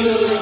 you.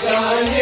जाने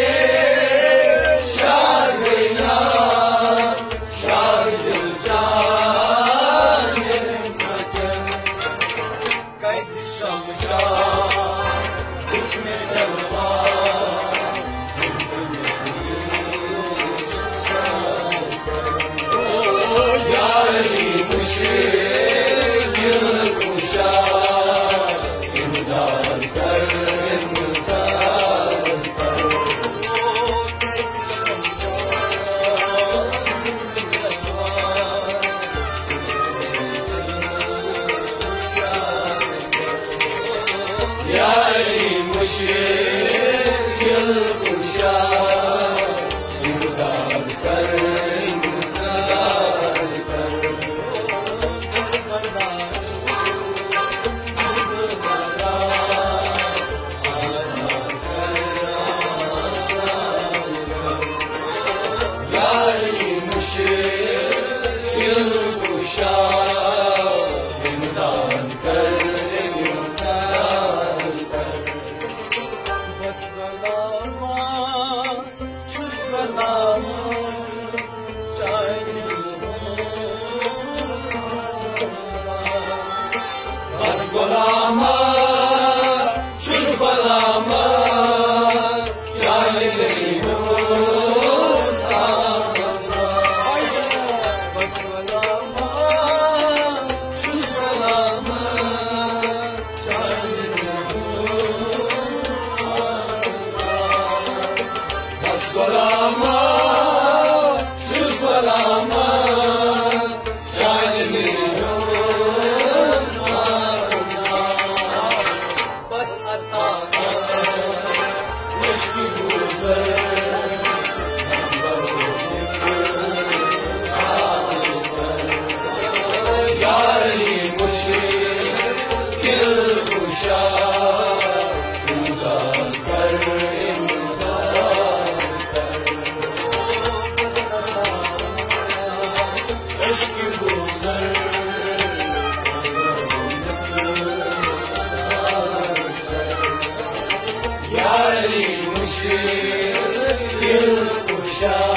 la la Yılkuşa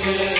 Yeah.